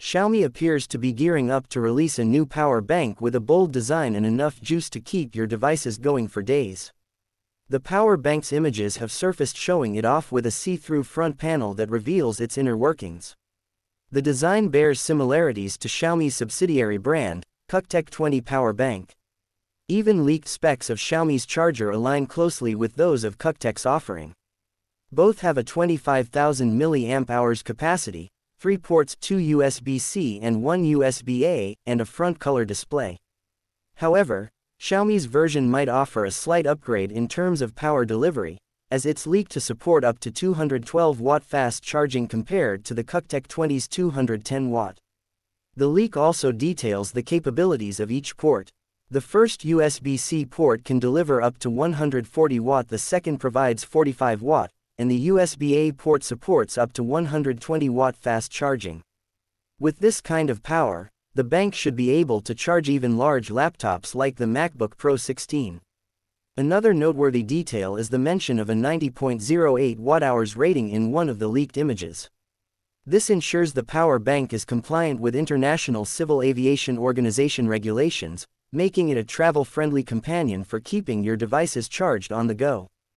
Xiaomi appears to be gearing up to release a new power bank with a bold design and enough juice to keep your devices going for days. The power bank's images have surfaced showing it off with a see-through front panel that reveals its inner workings. The design bears similarities to Xiaomi's subsidiary brand, Cuktech 20 Power Bank. Even leaked specs of Xiaomi's charger align closely with those of Cuktech's offering. Both have a 25,000 mAh capacity, 3 ports 2 USB-C and 1 USB-A, and a front color display. However, Xiaomi's version might offer a slight upgrade in terms of power delivery, as it's leaked to support up to 212 watt fast charging compared to the Cuktech 20's 210 watt. The leak also details the capabilities of each port. The first USB-C port can deliver up to 140 watt, the second provides 45 watt, and the USB-A port supports up to 120 watt fast charging. With this kind of power, the bank should be able to charge even large laptops like the MacBook Pro 16. Another noteworthy detail is the mention of a 90.08 watt-hours rating in one of the leaked images. This ensures the power bank is compliant with International Civil Aviation Organization regulations, making it a travel-friendly companion for keeping your devices charged on the go.